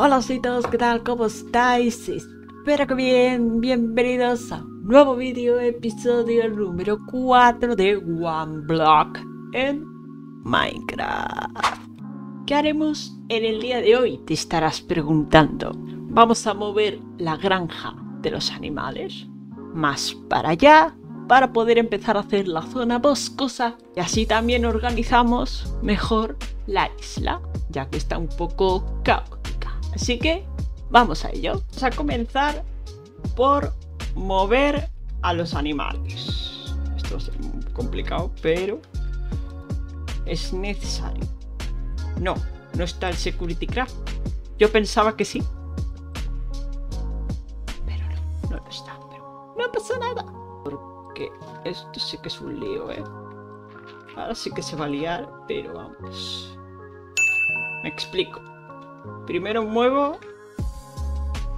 Hola todos, ¿qué tal? ¿Cómo estáis? Espero que bien, bienvenidos a un nuevo vídeo, episodio número 4 de One Block en Minecraft. ¿Qué haremos en el día de hoy? Te estarás preguntando. Vamos a mover la granja de los animales más para allá para poder empezar a hacer la zona boscosa y así también organizamos mejor la isla, ya que está un poco caótica. Así que vamos a ello. Vamos a comenzar por mover a los animales. Esto es complicado, pero es necesario. No, no está el Security Craft. Yo pensaba que sí. Pero no, no lo está. Pero no pasa nada. Porque esto sí que es un lío, ¿eh? Ahora sí que se va a liar, pero vamos. Me explico. Primero muevo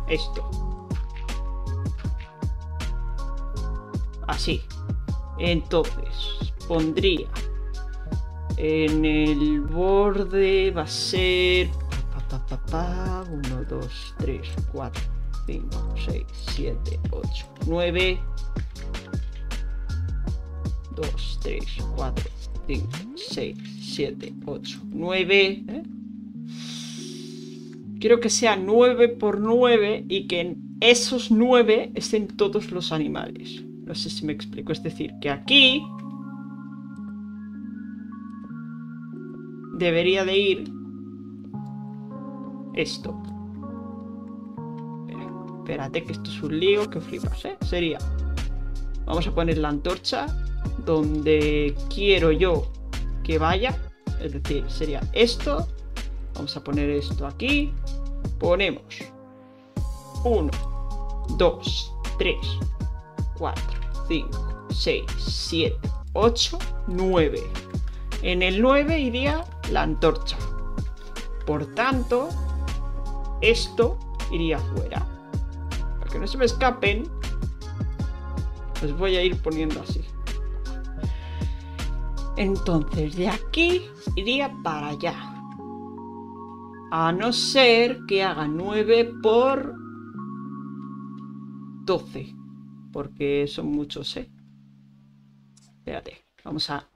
esto. Así. Entonces, pondría en el borde va a ser 1, 2, 3, 4, 5, 6, 7, 8, 9 2, 3, 4, 5, 6, 7, 8, 9 ¿eh? Quiero que sea 9 por 9 y que en esos 9 estén todos los animales. No sé si me explico. Es decir, que aquí debería de ir esto. espérate que esto es un lío que flipas, ¿eh? Sería... Vamos a poner la antorcha donde quiero yo que vaya. Es decir, sería esto Vamos a poner esto aquí. Ponemos 1, 2, 3, 4, 5, 6, 7, 8, 9. En el 9 iría la antorcha. Por tanto, esto iría fuera. Para que no se me escapen, los voy a ir poniendo así. Entonces, de aquí iría para allá. A no ser que haga 9 por 12. Porque son muchos, ¿eh? Espérate. Vamos a...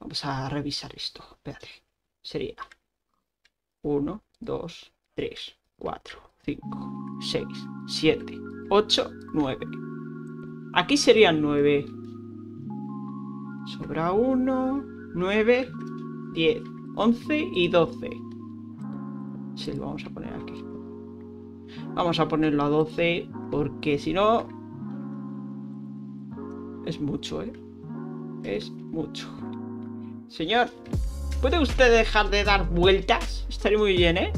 Vamos a revisar esto. Espérate. Sería 1, 2, 3, 4, 5, 6, 7, 8, 9. Aquí serían 9. Sobra 1, 9, 10, 11 y 12. Sí, lo vamos a poner aquí. Vamos a ponerlo a 12 porque si no... Es mucho, ¿eh? Es mucho. Señor, ¿puede usted dejar de dar vueltas? Estaría muy bien, ¿eh?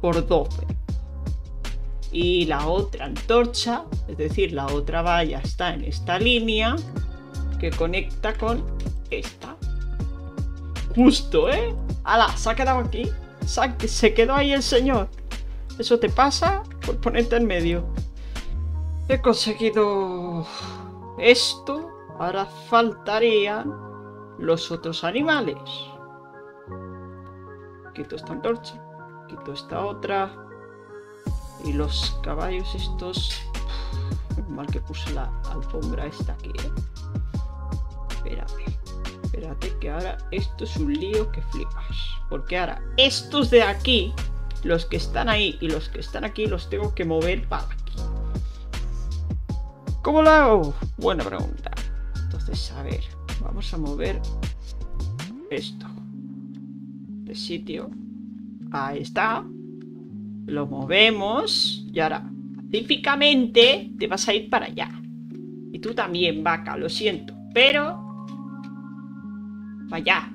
Por 12. Y la otra antorcha, es decir, la otra valla está en esta línea que conecta con esta. Justo, ¿eh? ¡Hala! Se ha quedado aquí se quedó ahí el señor. Eso te pasa por ponerte en medio. He conseguido esto. Ahora faltarían los otros animales. Quito esta antorcha. Quito esta otra. Y los caballos estos... Mal que puse la alfombra esta aquí, ¿eh? Espérate. Espérate que ahora esto es un lío que flipas. Porque ahora estos de aquí, los que están ahí y los que están aquí, los tengo que mover para aquí. ¿Cómo lo hago? Buena pregunta. Entonces, a ver, vamos a mover esto de sitio. Ahí está. Lo movemos y ahora pacíficamente te vas a ir para allá. Y tú también, vaca, lo siento. Pero para allá.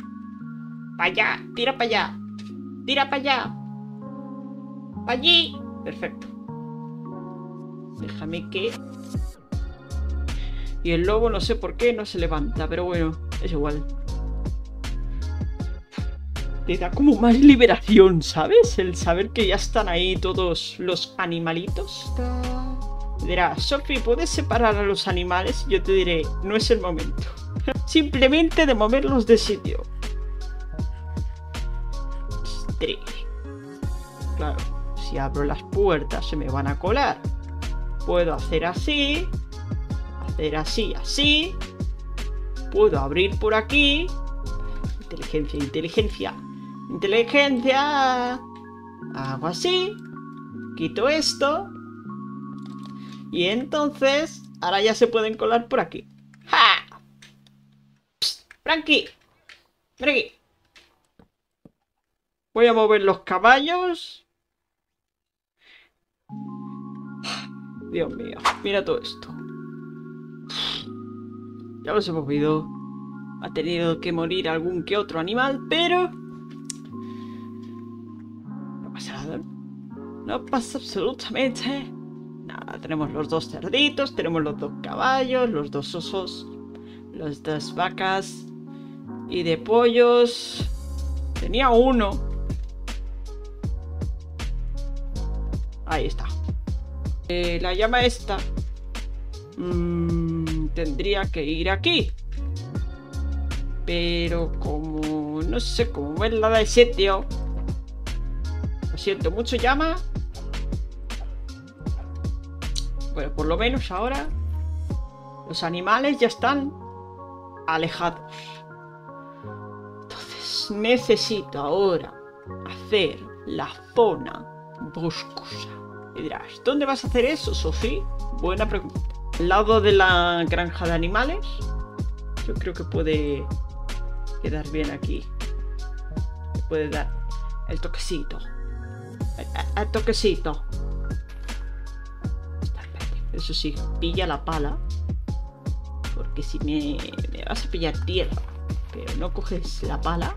Para allá. Tira para allá. Tira para allá. Para allí. Perfecto. Déjame que... Y el lobo no sé por qué no se levanta, pero bueno, es igual. Te da como más liberación, ¿sabes? El saber que ya están ahí todos los animalitos. Dirá, Sophie, ¿puedes separar a los animales? Yo te diré, no es el momento. Simplemente de moverlos de sitio. 3, Claro, si abro las puertas se me van a colar. Puedo hacer así. Hacer así, así. Puedo abrir por aquí. Inteligencia, inteligencia. Inteligencia. Hago así. Quito esto. Y entonces, ahora ya se pueden colar por aquí. ¡Ja! Frankie. Ven aquí. Voy a mover los caballos. Dios mío, mira todo esto. Ya los hemos movido. Ha tenido que morir algún que otro animal, pero... No pasa nada. No pasa absolutamente nada. Tenemos los dos cerditos, tenemos los dos caballos, los dos osos, las dos vacas. Y de pollos... Tenía uno. Ahí está. Eh, la llama esta mmm, tendría que ir aquí. Pero como no sé cómo verla de sitio. Lo siento mucho, llama. Bueno, por lo menos ahora los animales ya están alejados. Necesito ahora hacer la zona boscosa. Y dirás, ¿dónde vas a hacer eso, Sofía? Buena pregunta. Al lado de la granja de animales. Yo creo que puede quedar bien aquí. Puede dar el toquecito. El, el toquecito. Eso sí, pilla la pala. Porque si me, me vas a pillar tierra, no coges la pala,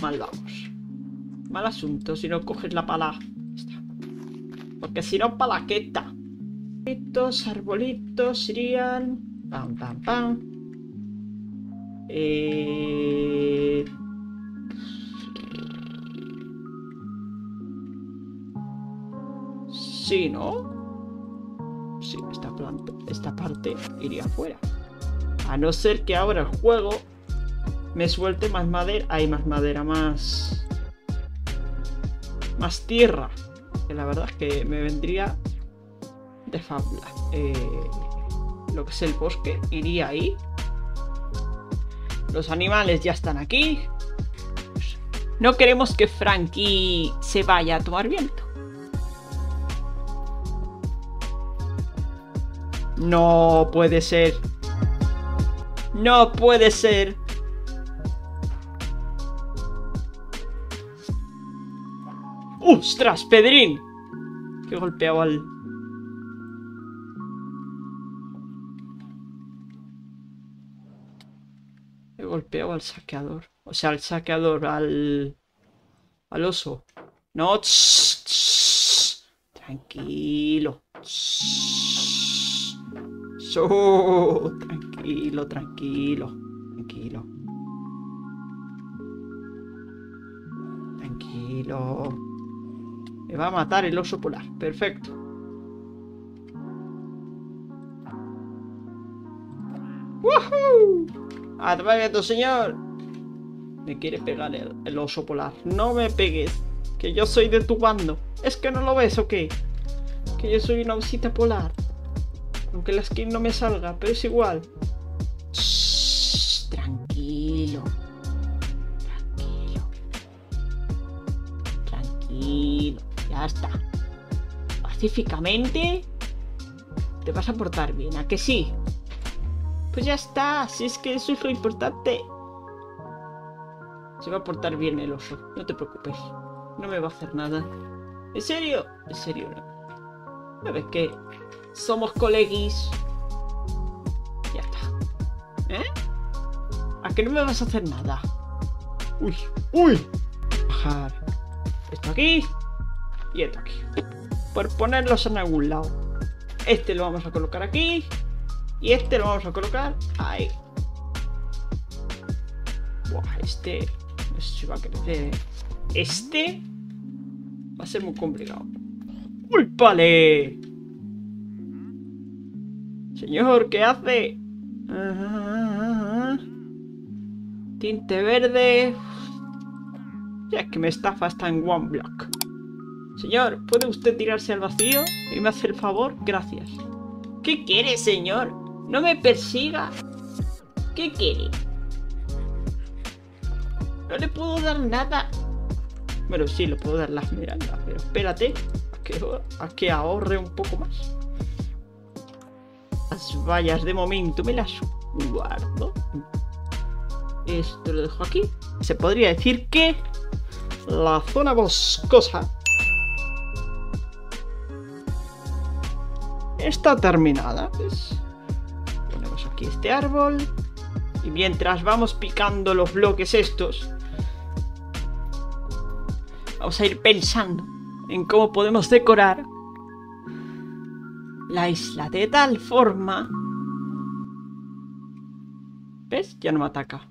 mal vamos. Mal asunto si no coges la pala. Porque si no, palaqueta. Estos arbolitos serían... Pam, pam, pam. Eh... ¿no? Sí, esta planta, esta parte iría fuera. A no ser que ahora el juego me suelte más madera. Hay más madera, más... Más tierra. Que la verdad es que me vendría de fabla. Eh, lo que es el bosque iría ahí. Los animales ya están aquí. No queremos que Frankie se vaya a tomar viento. No puede ser. No puede ser. ¡Ostras, Pedrín! Que he golpeado al... He golpeado al saqueador. O sea, al saqueador, al... Al oso. No, tss. Tranquilo. Tranquilo, tranquilo. Tranquilo. Tranquilo. Me va a matar el oso polar. Perfecto. ¡Woohoo! ¡Atrapamiento, señor! Me quiere pegar el, el, oso polar. No me pegues. Que yo soy de tu bando. ¿Es que no lo ves o qué? Que yo soy una osita polar. Aunque la skin no me salga, pero es igual. Shh, tranquilo. Tranquilo. Tranquilo. Ya está. Pacíficamente. Te vas a portar bien, ¿a que sí? Pues ya está, si es que eso es lo importante. Se va a portar bien el oso, no te preocupes. No me va a hacer nada. ¿En serio? En serio, no. ¿No ves que somos coleguis? Ya está. ¿Eh? ¿A que no me vas a hacer nada? Uy, uy. Bajar. Esto aquí. Y esto aquí. Por ponerlos en algún lado. Este lo vamos a colocar aquí. Y este lo vamos a colocar ahí. Buah, este... No sé si va a crecer. Este... Va a ser muy complicado. ¡Uy, vale! Señor, ¿qué hace? Tinte verde. Ya es que me estafa hasta en one block. Señor, ¿puede usted tirarse al vacío y me hace el favor? Gracias. ¿Qué quiere, señor? No me persiga. ¿Qué quiere? No le puedo dar nada. Bueno, sí, le puedo dar la esmeralda, pero espérate a que, a que ahorre un poco más. Las vallas de momento me las guardo. Esto lo dejo aquí. Se podría decir que la zona boscosa está terminada. Ponemos aquí este árbol. Y mientras vamos picando los bloques estos, vamos a ir pensando en cómo podemos decorar la isla de tal forma... ¿Ves? Ya no me ataca.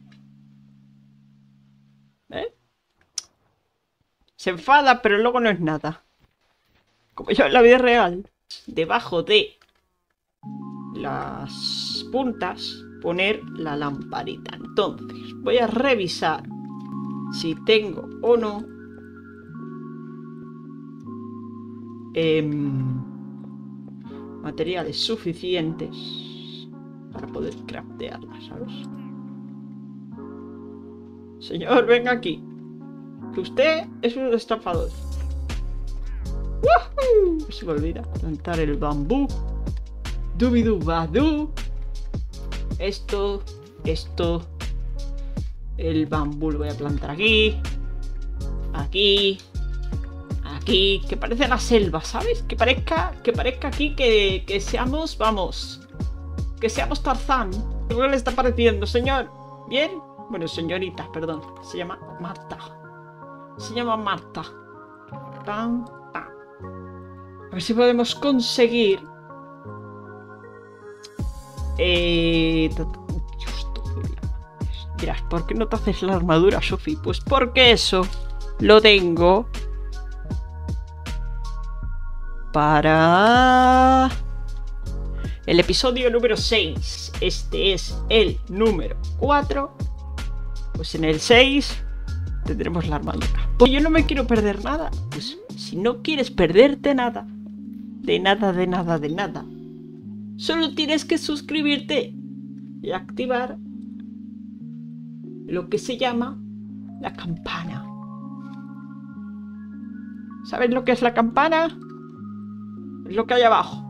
¿Eh? Se enfada, pero luego no es nada. Como yo en la vida real. Debajo de las puntas poner la lamparita. Entonces, voy a revisar si tengo o no em, materiales suficientes para poder craftearlas, ¿sabes? Señor, venga aquí. Que usted es un estafador. Se me olvida plantar el bambú. Dubidu Esto, esto. El bambú lo voy a plantar aquí. Aquí. Aquí. Que parece la selva, ¿sabes? Que parezca, que parezca aquí que, que seamos, vamos. Que seamos Tarzán. ¿Qué le está pareciendo, señor? ¿Bien? Bueno, señorita, perdón. Se llama Marta. Se llama Marta. A ver si podemos conseguir... Eh... Dirás, ¿por qué no te haces la armadura, Sophie? Pues porque eso lo tengo para el episodio número 6. Este es el número 4 pues en el 6 tendremos la armadura. Pues yo no me quiero perder nada. Pues si no quieres perderte nada, de nada, de nada, de nada, solo tienes que suscribirte y activar lo que se llama la campana. ¿Sabes lo que es la campana? Es lo que hay abajo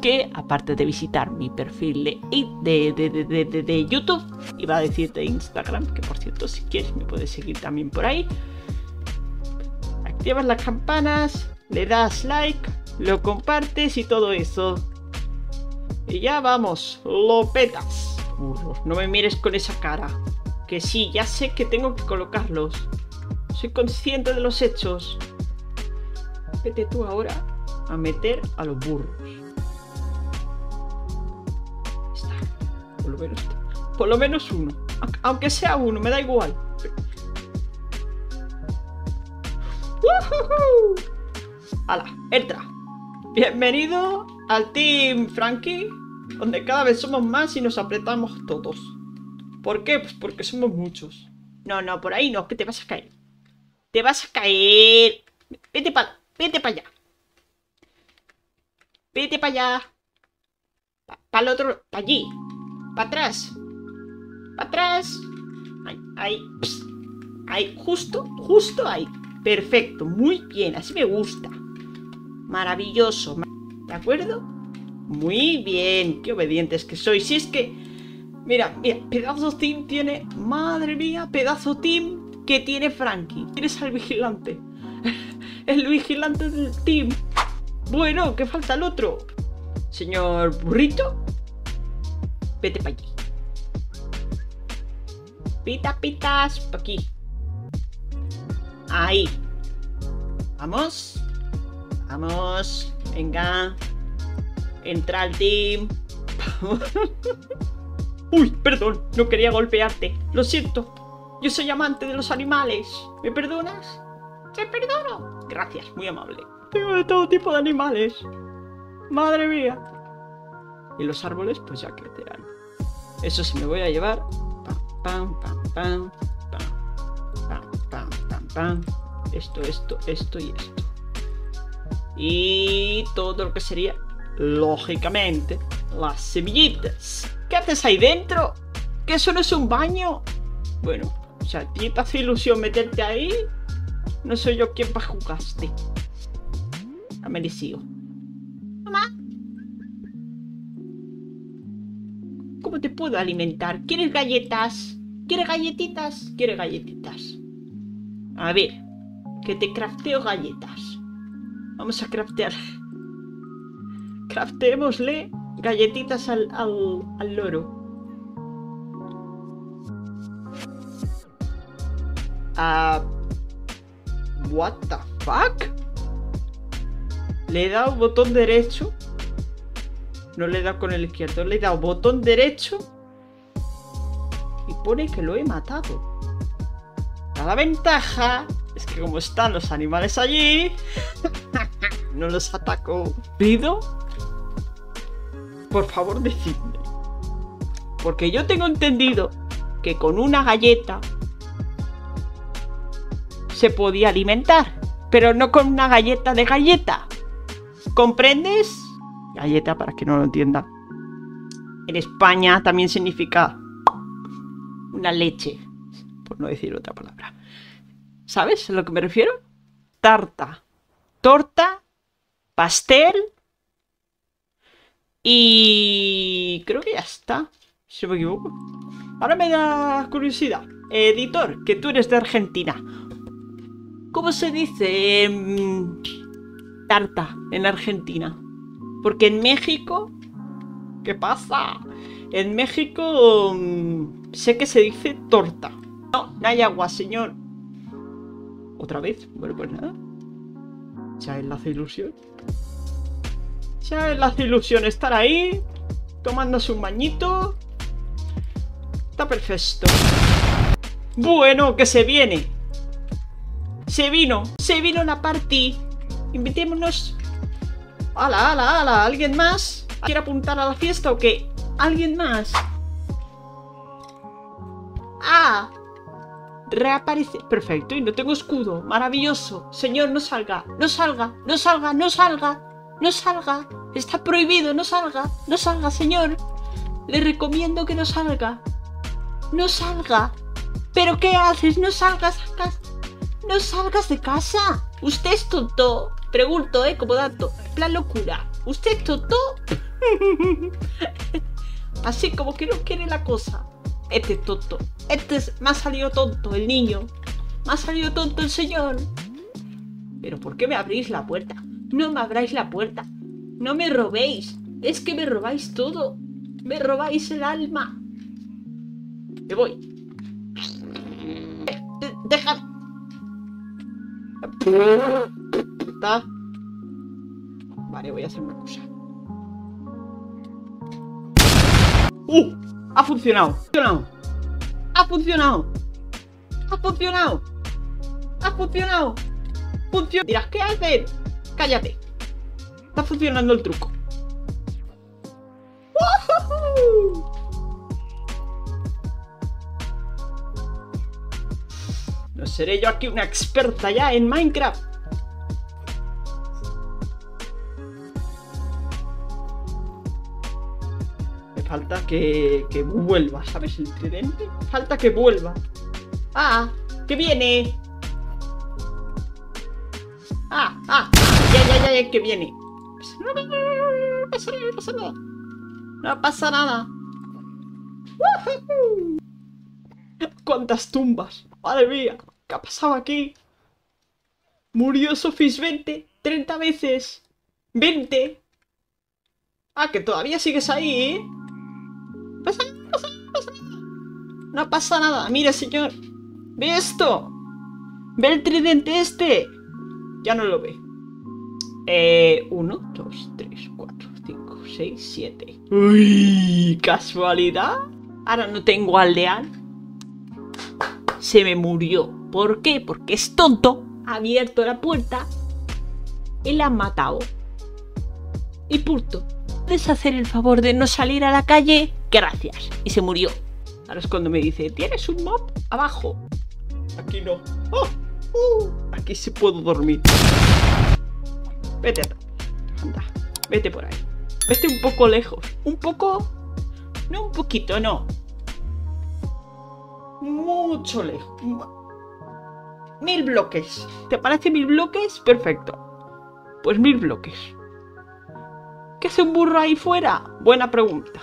que, aparte de visitar mi perfil de, de, de, YouTube, iba a decir de Instagram, que por cierto, si quieres me puedes seguir también por ahí. Activas las campanas, le das like, lo compartes y todo eso. Y ya vamos, lo petas. no me mires con esa cara. Que sí, ya sé que tengo que colocarlos. Soy consciente de los hechos. Vete tú ahora a meter a los burros. Por lo menos uno. Aunque sea uno, me da igual. ¡Hala! ¡Entra! Bienvenido al Team Frankie, donde cada vez somos más y nos apretamos todos. ¿Por qué? Pues porque somos muchos. No, no, por ahí no, que te vas a caer. Te vas a caer. Vete para vete para allá. Vete para allá. Para el otro, para allí. Para atrás. Para atrás. Ahí, ahí. Ahí, justo, justo ahí. Perfecto, muy bien, así me gusta. Maravilloso. ¿De acuerdo? Muy bien, qué obedientes que sois. Si es que, mira, mira, pedazo team tiene, madre mía, pedazo team que tiene Frankie. Tienes al vigilante. El vigilante del team. Bueno, ¿qué falta el otro? Señor burrito, Vete para allí. Pita, pitas, pa' aquí. Ahí. Vamos. Vamos. Venga. Entra al team. Uy, perdón. No quería golpearte. Lo siento. Yo soy amante de los animales. ¿Me perdonas? Te perdono. Gracias, muy amable. Tengo de todo tipo de animales. Madre mía. Y los árboles pues ya crecerán. Eso sí me voy a llevar. Pam, pam, pam, pam, pam, pam, pam, pam, Esto, esto, esto y esto. Y todo lo que sería, lógicamente, las semillitas. ¿Qué haces ahí dentro? ¿Que eso no es un baño? Bueno, o sea, ¿ti te hace ilusión meterte ahí? No soy yo quien para jugaste. A merecido. Mamá. ¿Cómo te puedo alimentar? ¿Quieres galletas? ¿Quieres galletitas? ¿Quieres galletitas? A ver, que te crafteo galletas. Vamos a craftear. Craftémosle galletitas al, al, al loro. Ah... what the fuck? Le he dado botón derecho. No le he dado con el izquierdo. Le he dado botón derecho. Y pone que lo he matado. La ventaja es que como están los animales allí, no los ataco. Pido, por favor, decidme. Porque yo tengo entendido que con una galleta se podía alimentar, pero no con una galleta de galleta. ¿Comprendes? Galleta, para que no lo entienda. En España también significa una leche, por no decir otra palabra. ¿Sabes a lo que me refiero? Tarta, torta, pastel y creo que ya está, si me equivoco. Ahora me da curiosidad. Editor, que tú eres de Argentina. ¿Cómo se dice em, tarta en Argentina? Porque en México... ¿Qué pasa? En México mm, sé que se dice torta. No, no hay agua, señor. ¿Otra vez? Bueno, pues nada. Ya es la ilusión. Ya es la ilusión estar ahí, tomándose un bañito. Está perfecto. Bueno, que se viene. Se vino, se vino la party. Invitémonos. ¡Hala, hala, hala! ¿Alguien más? ¿Quiere apuntar a la fiesta o qué? ¿Alguien más? ¡Ah! Reaparece. Perfecto, y no tengo escudo. Maravilloso. Señor, no salga. No salga. No salga. No salga. No salga. Está prohibido. No salga. No salga, señor. Le recomiendo que no salga. No salga. ¿Pero qué haces? No salgas. No salgas de casa. ¿Usted es tonto? Pregunto, ¿eh? Como dato. plan locura. ¿Usted es tonto? Así como que no quiere la cosa. Este es tonto. Este es... Me ha salido tonto el niño. Me ha salido tonto el señor. ¿Pero por qué me abrís la puerta? No me abráis la puerta. No me robéis. Es que me robáis todo. Me robáis el alma. Me voy. Deja... ¿Está? Vale, voy a hacer una cosa. ¡Uh! Ha funcionado. Ha funcionado. Ha funcionado. Ha funcionado. Funciona. Dirás, ¿qué hacer? Cállate. Está funcionando el truco. No seré yo aquí una experta ya en Minecraft. Falta que, que vuelva, ¿sabes? El tridente. Falta que vuelva. ¡Ah! ¡Que viene! ¡Ah! ¡Ah! ¡Ya, ya, ya, ya! ¡Que viene! No pasa nada, no pasa nada. No pasa nada. ¿Cuántas tumbas? ¡Madre mía! ¿Qué ha pasado aquí? Murió Sofis 20, 30 veces. 20. Ah, que todavía sigues ahí, ¿eh? Pasa, pasa, pasa No pasa nada. Mira, señor. Ve esto. Ve el tridente este. Ya no lo ve. Eh, 1, 2, 3, 4, 5, 6, 7. Uy, casualidad. Ahora no tengo aldeal. Se me murió. ¿Por qué? Porque es tonto, ha abierto la puerta y la ha matado. Y punto. ¿Puedes hacer el favor de no salir a la calle? Gracias. Y se murió. Ahora es cuando me dice, ¿tienes un mob? Abajo. Aquí no. Oh, uh, aquí sí puedo dormir. Vete. Anda, vete por ahí. Vete un poco lejos. Un poco... No un poquito, no. Mucho lejos. Mil bloques. ¿Te parece mil bloques? Perfecto. Pues mil bloques. ¿Qué hace un burro ahí fuera? Buena pregunta.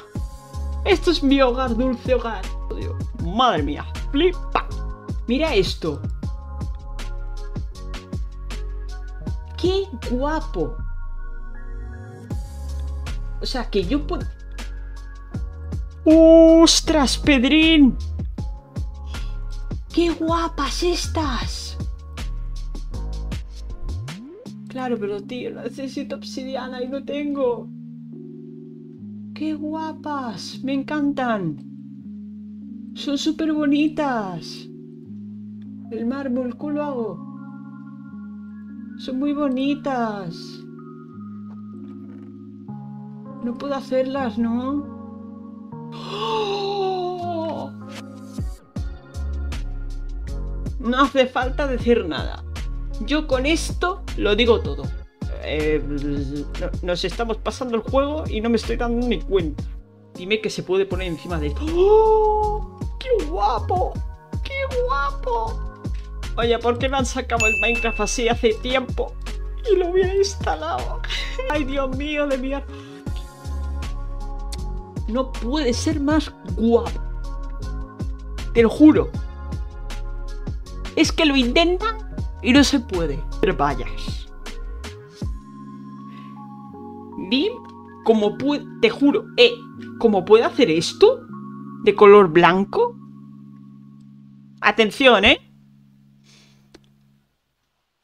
Esto es mi hogar, dulce hogar. Madre mía, flipa. Mira esto. ¡Qué guapo! O sea, que yo puedo... ¡Ostras, Pedrín! ¡Qué guapas estas! Claro, pero tío, necesito obsidiana y no tengo. ¡Qué guapas! Me encantan. Son súper bonitas. El mármol, ¿cómo lo hago? Son muy bonitas. No puedo hacerlas, ¿no? ¡Oh! No hace falta decir nada. Yo con esto lo digo todo. Eh, nos estamos pasando el juego y no me estoy dando ni cuenta. Dime que se puede poner encima de esto. ¡Oh! ¡Qué guapo! ¡Qué guapo! Oye, ¿por qué me han sacado el Minecraft así hace tiempo? Y lo hubiera instalado. Ay, Dios mío, de mierda. No puede ser más guapo. Te lo juro. Es que lo intentan y no se puede. Pero vayas. Dim, como puede... Te juro, eh, ¿cómo puede hacer esto? ¿De color blanco? Atención, ¿eh?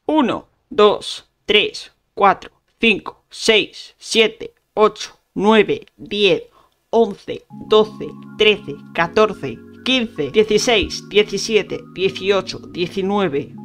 1, 2, 3, 4, 5, 6, 7, 8, 9, 10, 11, 12, 13, 14, 15, 16, 17, 18, 19,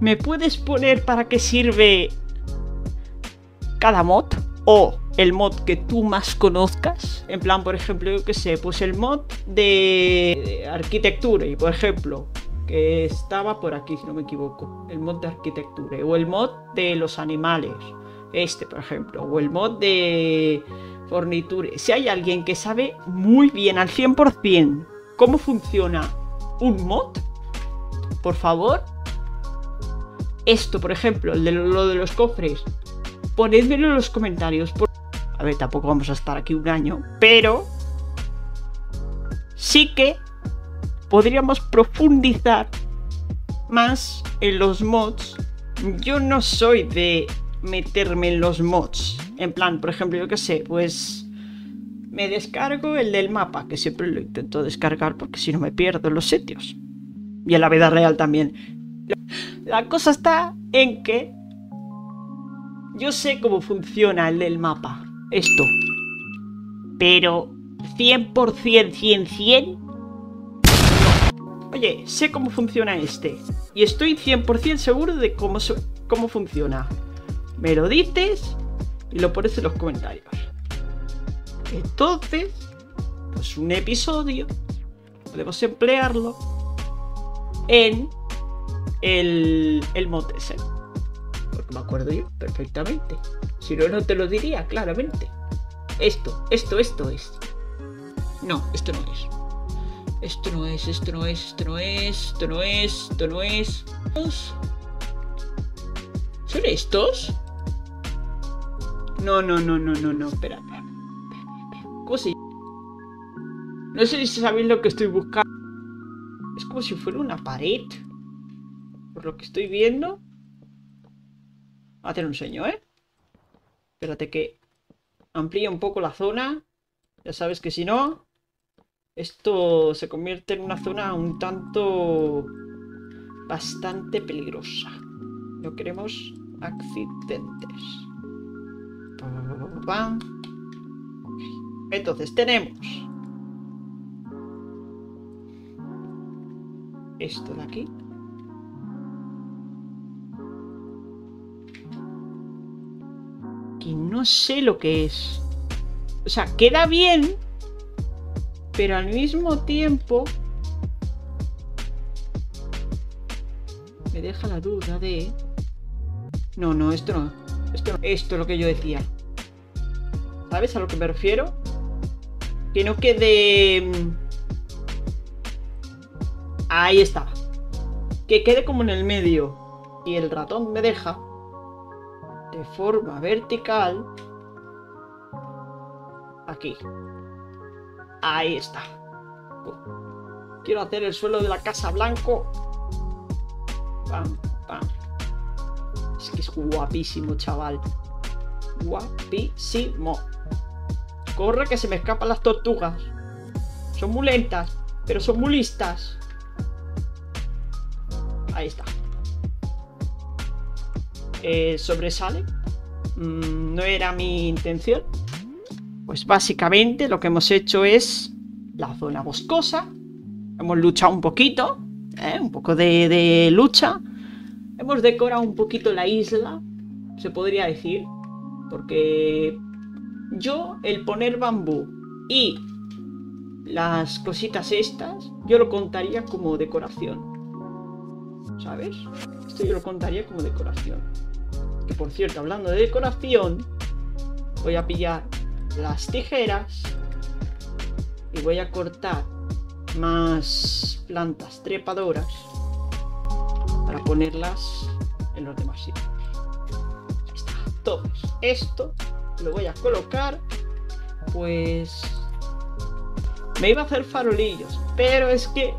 ¿Me puedes poner para qué sirve cada mod? O el mod que tú más conozcas. En plan, por ejemplo, yo que sé, pues el mod de arquitectura. Y por ejemplo, que estaba por aquí, si no me equivoco. El mod de arquitectura. O el mod de los animales. Este, por ejemplo. O el mod de fornitura. Si hay alguien que sabe muy bien, al 100%, cómo funciona un mod, por favor, esto, por ejemplo, el de lo de los cofres, ponedmelo en los comentarios. A ver, tampoco vamos a estar aquí un año, pero sí que podríamos profundizar más en los mods. Yo no soy de meterme en los mods. En plan, por ejemplo, yo qué sé, pues me descargo el del mapa, que siempre lo intento descargar porque si no me pierdo en los sitios. Y en la vida real también. La cosa está en que yo sé cómo funciona el del mapa. Esto. Pero 100%, 100, 100. Oye, sé cómo funciona este. Y estoy 100% seguro de cómo, cómo funciona. Me lo dices y lo pones en los comentarios. Entonces, pues un episodio podemos emplearlo en el, el mod ese. Porque me acuerdo yo perfectamente. Si no, no te lo diría claramente. Esto, esto, esto es. No, esto no es. Esto no es, esto no es, esto no es, esto no es, esto no es. ¿Son estos? No, no, no, no, no, no, espera, espera. ¿Cómo se No sé si sabéis lo que estoy buscando. Es como si fuera una pared por lo que estoy viendo. A tener un sueño, ¿eh? Espérate que amplíe un poco la zona. Ya sabes que si no, esto se convierte en una zona un tanto bastante peligrosa. No queremos accidentes. Entonces tenemos esto de aquí. No sé lo que es. O sea, queda bien, pero al mismo tiempo me deja la duda de... No, no, esto no. Esto, no. esto es lo que yo decía. ¿Sabes a lo que me refiero? Que no quede... Mm, ahí está. Que quede como en el medio. Y el ratón me deja de forma vertical aquí. Ahí está. Quiero hacer el suelo de la casa blanco es que es guapísimo, chaval. Guapísimo. Corre que se me escapan las tortugas. Son muy lentas, pero son muy listas. Ahí está. Eh, sobresale. Mm, no era mi intención. Pues básicamente lo que hemos hecho es la zona boscosa. Hemos luchado un poquito. ¿eh? un poco de, lucha. Hemos decorado un poquito la isla, se podría decir, porque yo el poner bambú y las cositas estas, yo lo contaría como decoración. ¿Sabes? Esto yo lo contaría como decoración. Que por cierto, hablando de decoración, voy a pillar las tijeras y voy a cortar más plantas trepadoras para ponerlas en los demás sitios. Está. Esto lo voy a colocar. Pues me iba a hacer farolillos, pero es que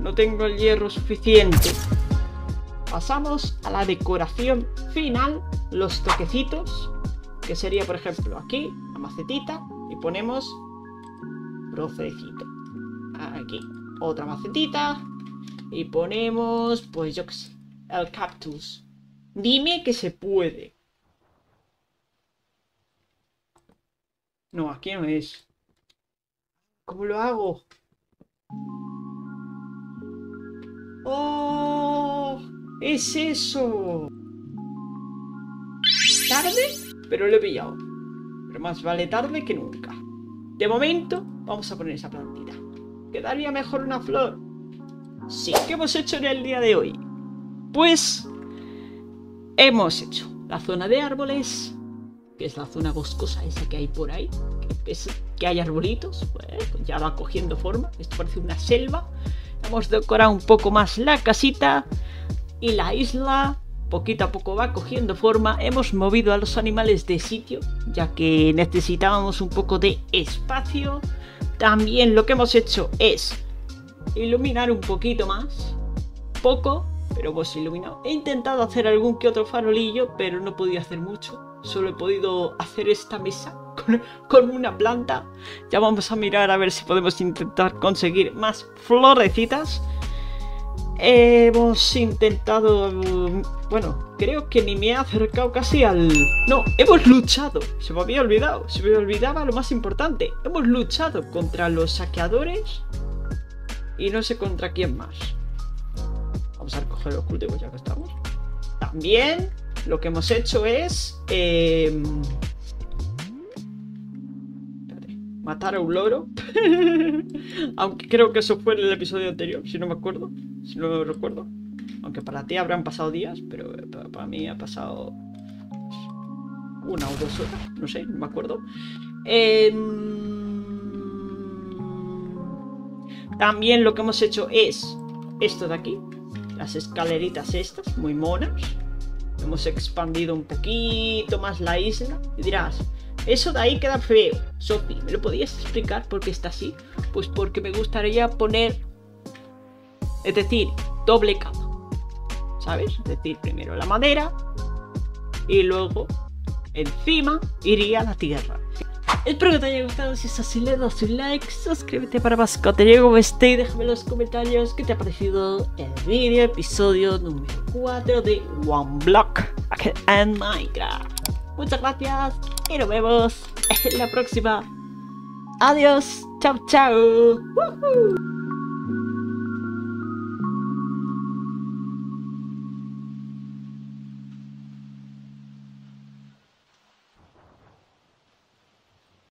no tengo el hierro suficiente. Pasamos a la decoración final, los toquecitos, que sería por ejemplo aquí, la macetita, y ponemos Aquí, otra macetita. Y ponemos, pues yo qué sé, el cactus. Dime que se puede. No, aquí no es. ¿Cómo lo hago? ¡Oh! ¡Es eso! ¿Tarde? Pero lo he pillado. Pero más vale tarde que nunca. De momento, vamos a poner esa plantita. ¿Quedaría mejor una flor? Sí. ¿Qué hemos hecho en el día de hoy? Pues hemos hecho la zona de árboles, que es la zona boscosa esa que hay por ahí, que, que hay arbolitos, pues ya va cogiendo forma, esto parece una selva. Hemos decorado un poco más la casita y la isla, poquito a poco va cogiendo forma. Hemos movido a los animales de sitio, ya que necesitábamos un poco de espacio. También lo que hemos hecho es iluminar un poquito más. Poco, pero pues iluminado. He intentado hacer algún que otro farolillo, pero no podido hacer mucho. Solo he podido hacer esta mesa con, con, una planta. Ya vamos a mirar a ver si podemos intentar conseguir más florecitas. Hemos intentado... Bueno, creo que ni me he acercado casi al... No, hemos luchado. Se me había olvidado. Se me olvidaba lo más importante. Hemos luchado contra los saqueadores. Y no sé contra quién más. Vamos a recoger los cultivos ya que estamos. También lo que hemos hecho es... Eh... matar a un loro. Aunque creo que eso fue en el episodio anterior, si no me acuerdo. Si no me recuerdo. Aunque para ti habrán pasado días, pero para mí ha pasado una o dos horas. No sé, no me acuerdo. Em, también lo que hemos hecho es esto de aquí. Las escaleritas estas, muy monas. Hemos expandido un poquito más la isla. Y dirás, eso de ahí queda feo. Sophie, ¿me lo podías explicar por qué está así? Pues porque me gustaría poner, es decir, doble cama. ¿Sabes? Es decir, primero la madera y luego encima iría la tierra. Espero que te haya gustado, si es así le das un like, suscríbete para más contenido este y déjame en los comentarios qué te ha parecido el vídeo, episodio número 4 de One Block. En Minecraft. Muchas gracias y nos vemos en la próxima. Adiós, chao chao.